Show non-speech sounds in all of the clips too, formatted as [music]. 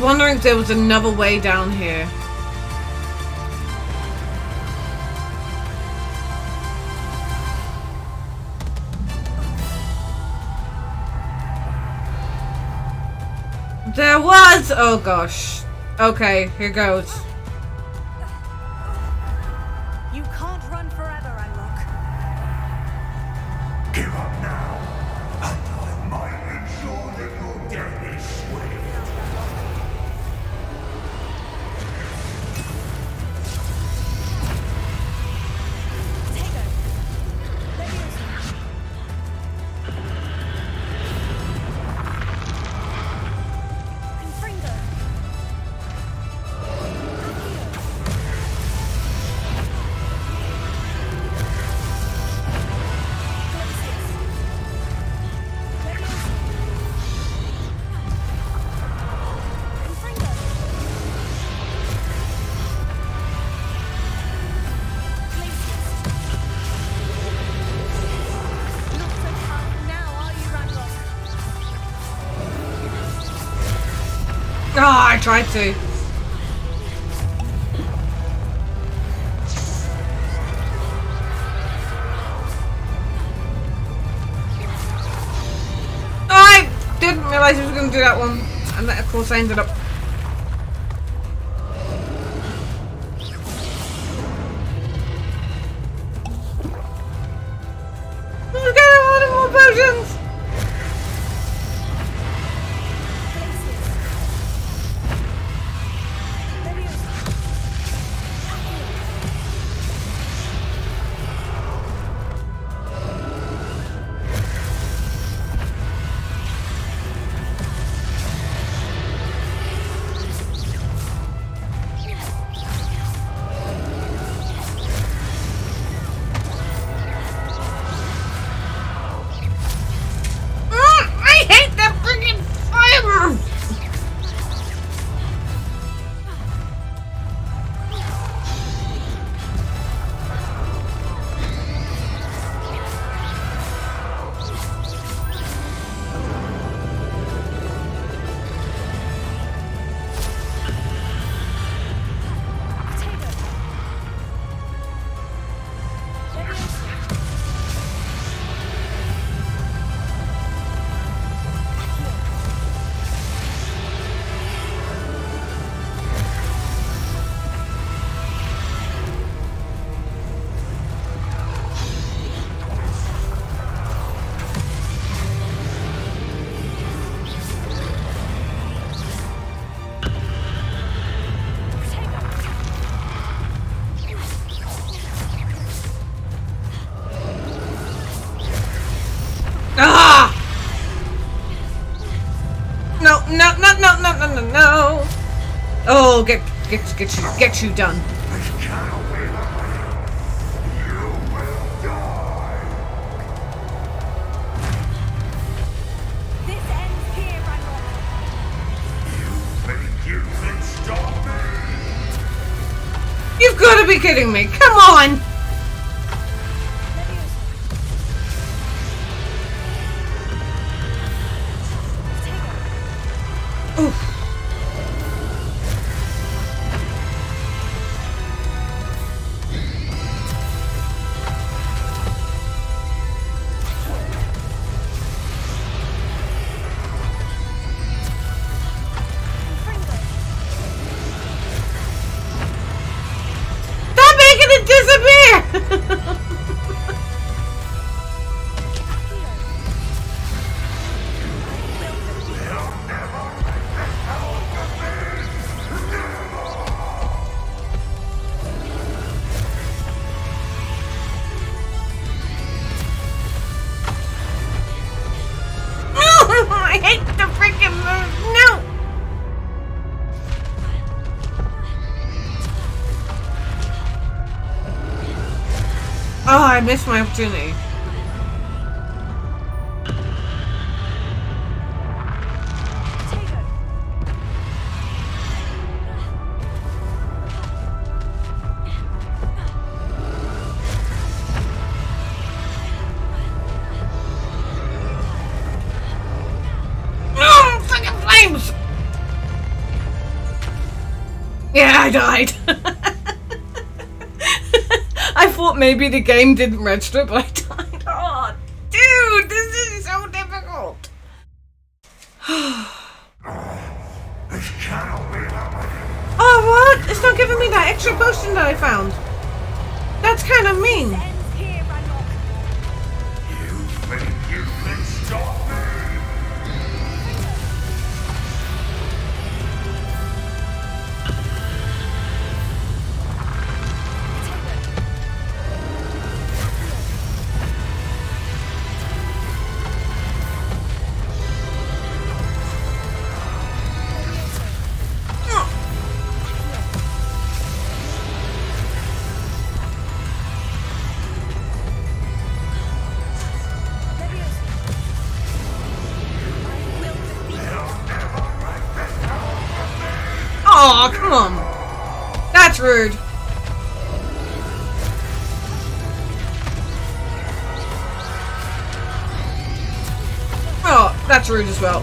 wondering if there was another way down here. There was! Oh gosh. Okay, here goes. I tried to. I didn't realize I was going to do that one, and then of course I ended up. Get, get, get you, get you done. This cannot be the way. You will die. This ends here, Ranrock! You think you can stop me? You've got to be kidding me! I missed my opportunity. I died. Maybe the game didn't register, but I died. Oh, dude, this is so difficult. [sighs] This cannot be happening. Oh, what? It's not giving me that extra potion that I found. That's kind of mean. Oh, come on. That's rude. Oh, that's rude as well.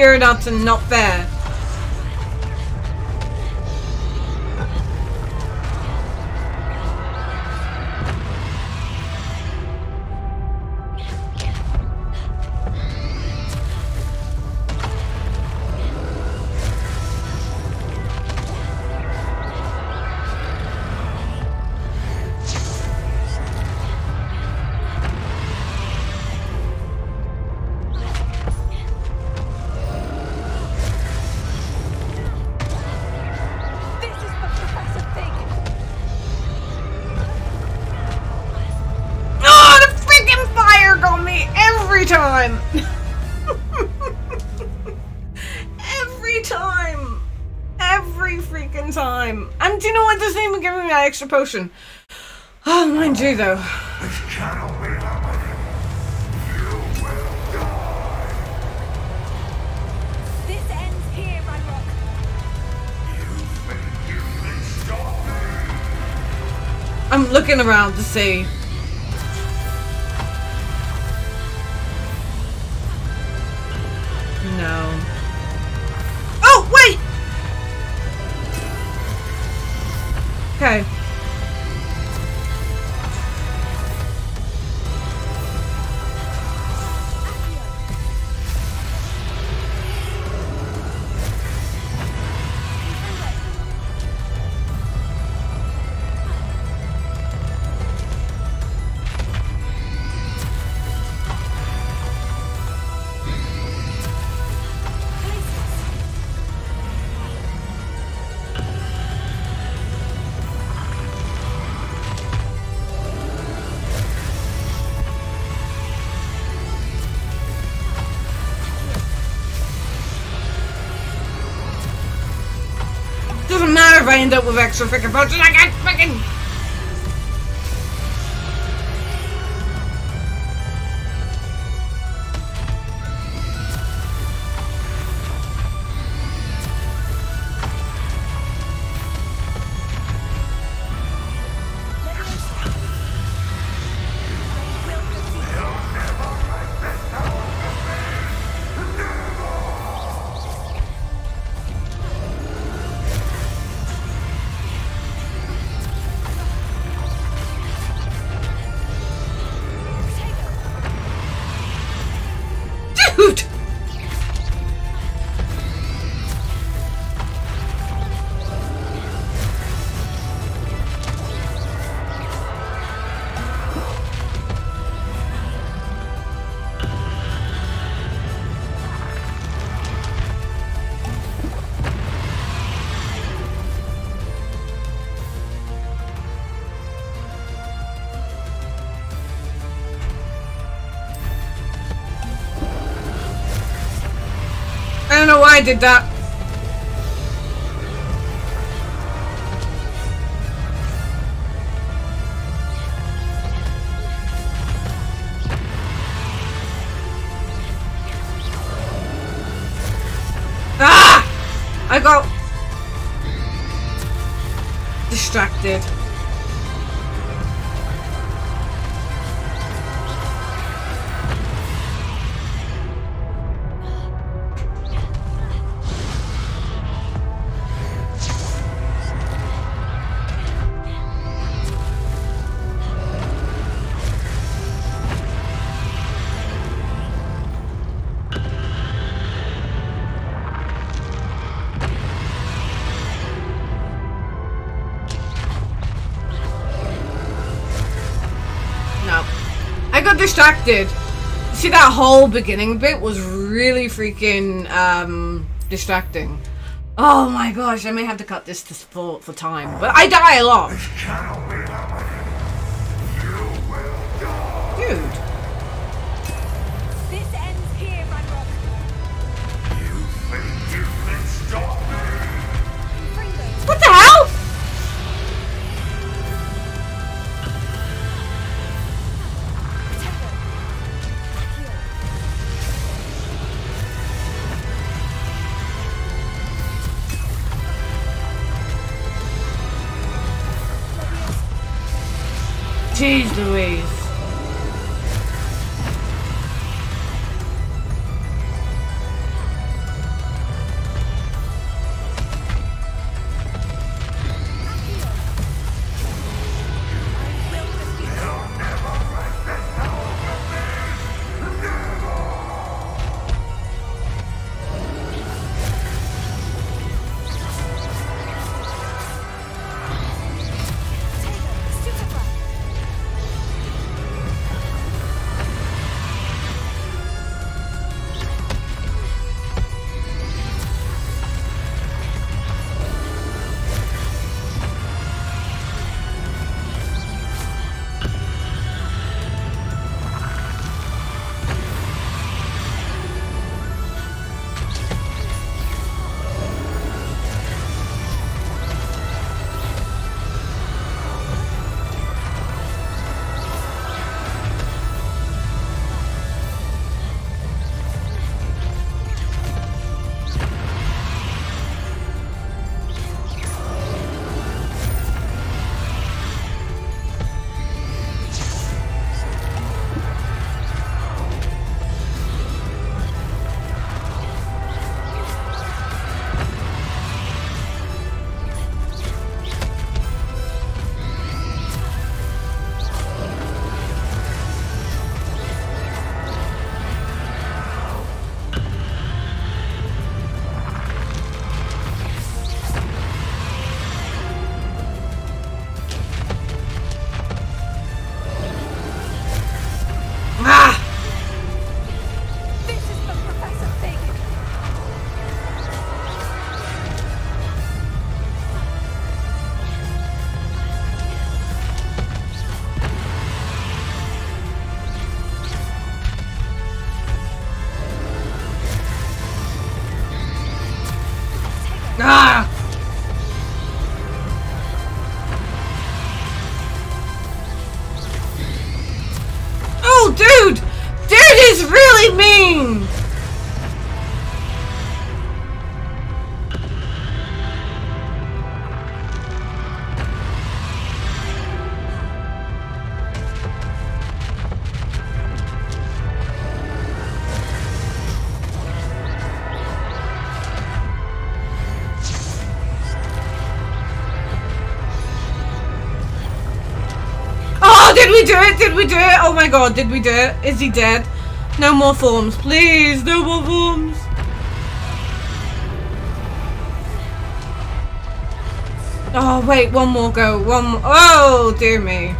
Nuts and not fair. That extra potion. Oh, mind you, though. This cannot be happening. You will die. This ends here, Ranrock. You think you can stop me? I'm looking around to see. No. I end up with extra freaking potions, I got freaking. I did that. Ah! I got distracted. Distracted. See that whole beginning bit was really freaking um distracting. Oh my gosh, I may have to cut this to for for time. But I die a lot. Jeez the Ah! Do it? Did we do it? Oh my god, did we do it? Is he dead? No more forms, please. No more forms. Oh, wait, one more go. One more. Oh, dear me.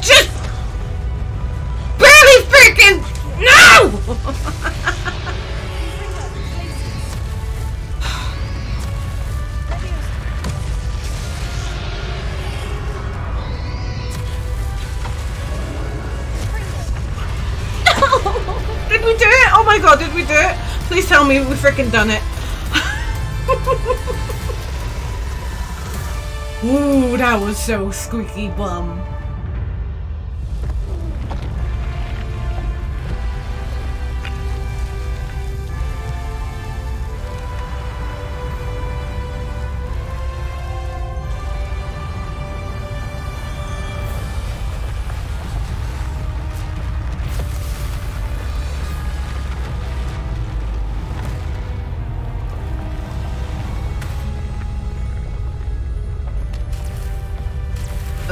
Just barely freaking. No! [laughs] tell me we freaking done it. [laughs] Ooh, that was so squeaky bum.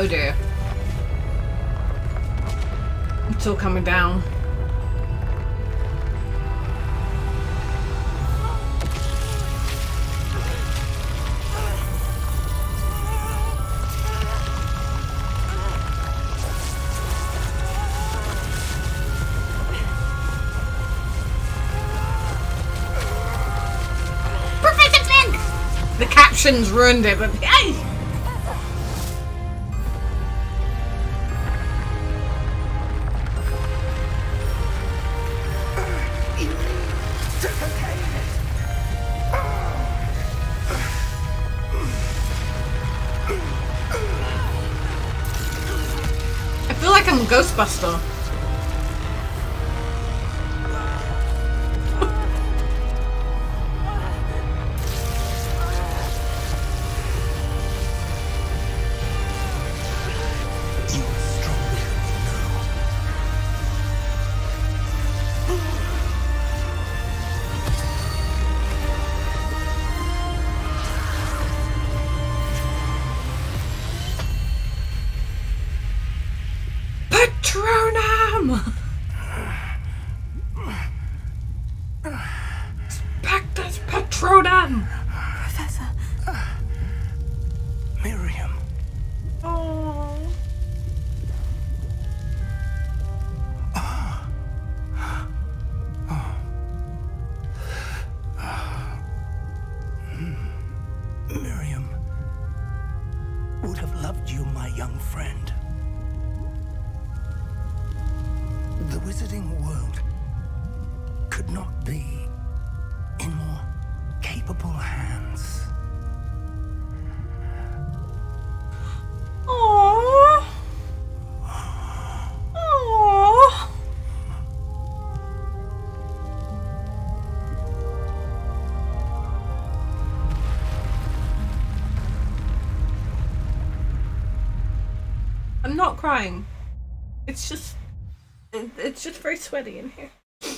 Oh dear. It's all coming down. The captions ruined it, but hey! Ghostbuster. Spectres not crying. It's just, it, it's just very sweaty in here. [sighs]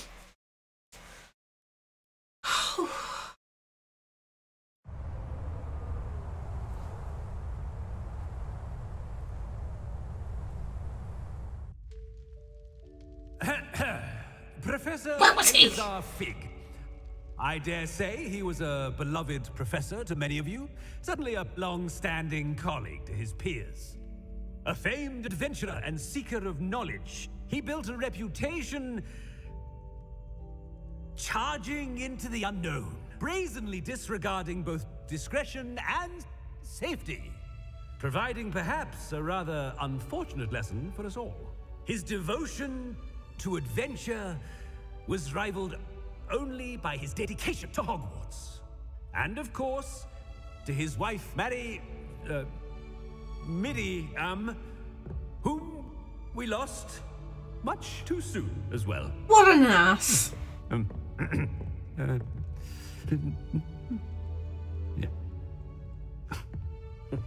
Professor What was he? Edgar Fig. I dare say he was a beloved professor to many of you, certainly a long-standing colleague to his peers. A famed adventurer and seeker of knowledge, he built a reputation charging into the unknown, brazenly disregarding both discretion and safety, providing perhaps a rather unfortunate lesson for us all. His devotion to adventure was rivaled only by his dedication to Hogwarts. And of course, to his wife, Mary. Uh, Midi, um, whom we lost much too soon as well. What an ass. Um, [clears throat] uh, yeah. [laughs]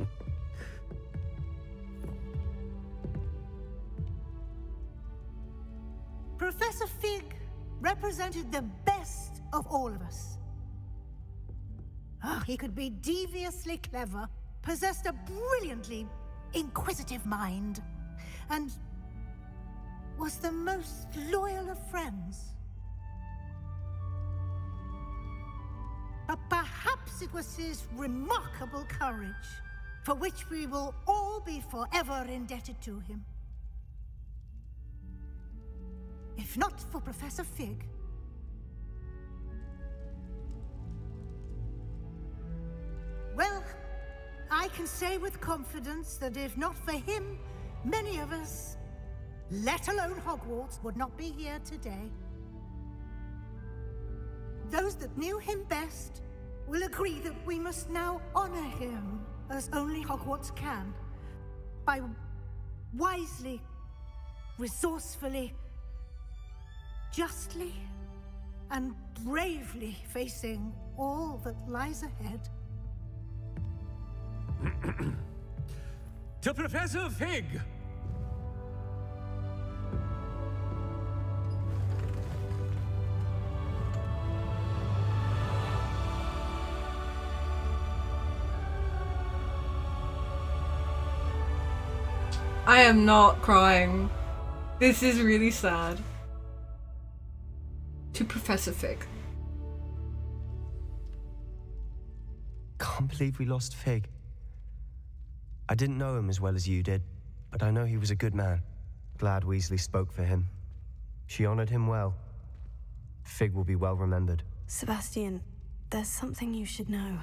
Professor Fig represented the best of all of us. Ah, he could be deviously clever, possessed a brilliantly inquisitive mind, and was the most loyal of friends. But perhaps it was his remarkable courage, for which we will all be forever indebted to him. If not for Professor Fig. I can say with confidence that if not for him, many of us, let alone Hogwarts, would not be here today. those that knew him best will agree that we must now honor him as only Hogwarts can. By wisely, resourcefully, justly, and bravely facing all that lies ahead. [clears throat] To Professor Fig! I am not crying. This is really sad. To Professor Fig. Can't believe we lost Fig. I didn't know him as well as you did, but I know he was a good man. Glad Weasley spoke for him. She honored him well. Fig will be well remembered. Sebastian, there's something you should know.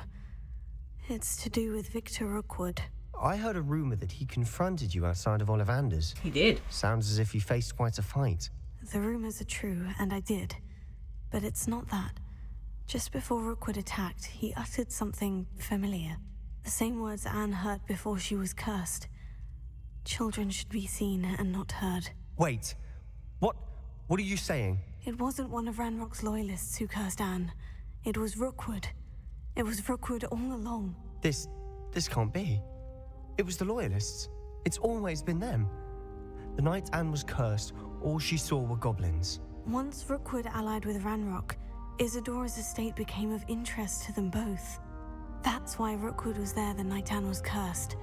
It's to do with Victor Rookwood. I heard a rumor that he confronted you outside of Ollivander's. He did. Sounds as if you faced quite a fight. The rumors are true, and I did. But it's not that. Just before Rookwood attacked, he uttered something familiar. The same words Anne heard before she was cursed. Children should be seen and not heard. Wait, what? What are you saying? It wasn't one of Ranrock's loyalists who cursed Anne. It was Rookwood. It was Rookwood all along. This, this can't be. It was the Loyalists. It's always been them. The night Anne was cursed, all she saw were goblins. Once Rookwood allied with Ranrock, Isadora's estate became of interest to them both. That's why Rookwood was there the night Anne was cursed.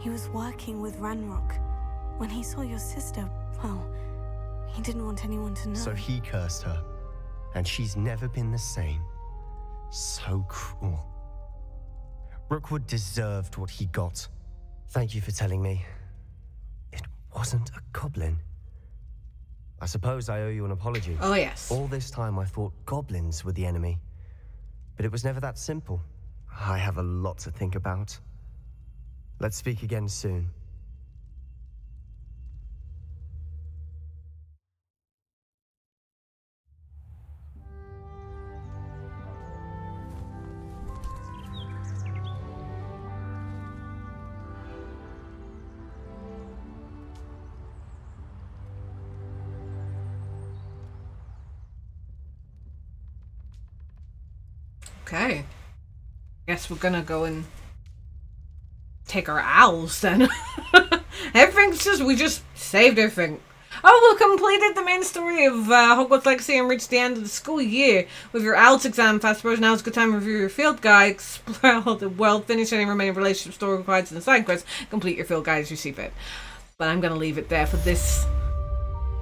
He was working with Ranrock. When he saw your sister, well, he didn't want anyone to know. So he cursed her. And she's never been the same. So cruel. Rookwood deserved what he got. Thank you for telling me. It wasn't a goblin. I suppose I owe you an apology. Oh, yes. All this time I thought goblins were the enemy. But it was never that simple. I have a lot to think about. Let's speak again soon. We're gonna go and take our owls then. [laughs] Everything's just we just saved everything. Oh, we completed the main story of uh, Hogwarts Legacy and reached the end of the school year with your OWLs exam. Fast forward, now a good time to review your field guide, explore the world, finish any remaining relationship story in the side quests, complete your field guide as you see fit. But I'm gonna leave it there for this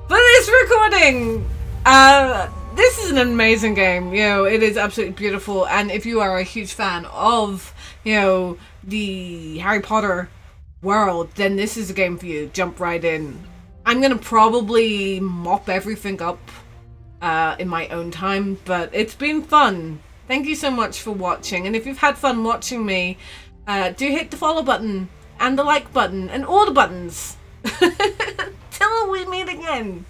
for this recording. Uh, this is an amazing game. You know, it is absolutely beautiful. And if you are a huge fan of, you know, the Harry Potter world, then this is a game for you. Jump right in. I'm gonna probably mop everything up uh, in my own time, but it's been fun. Thank you so much for watching. And if you've had fun watching me, uh, do hit the follow button and the like button and all the buttons. [laughs] Till we meet again.